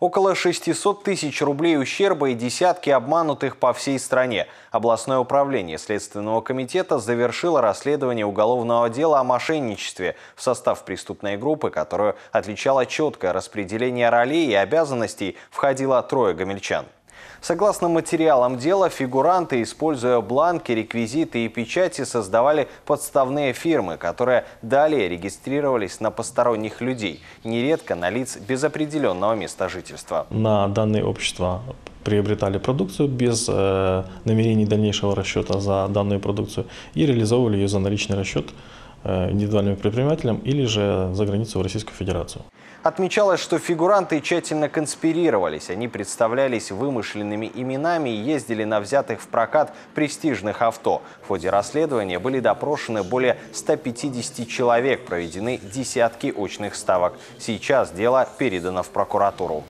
Около 600 тысяч рублей ущерба и десятки обманутых по всей стране. Областное управление Следственного комитета завершило расследование уголовного дела о мошенничестве в состав преступной группы, которую отличало четкое распределение ролей и обязанностей, входило трое гомельчан. Согласно материалам дела, фигуранты, используя бланки, реквизиты и печати, создавали подставные фирмы, которые далее регистрировались на посторонних людей, нередко на лиц без определенного места жительства. На данные общества приобретали продукцию без э, намерений дальнейшего расчета за данную продукцию и реализовывали ее за наличный расчет индивидуальным предпринимателям или же за границу в Российскую Федерацию. Отмечалось, что фигуранты тщательно конспирировались. Они представлялись вымышленными именами и ездили на взятых в прокат престижных авто. В ходе расследования были допрошены более 150 человек, проведены десятки очных ставок. Сейчас дело передано в прокуратуру.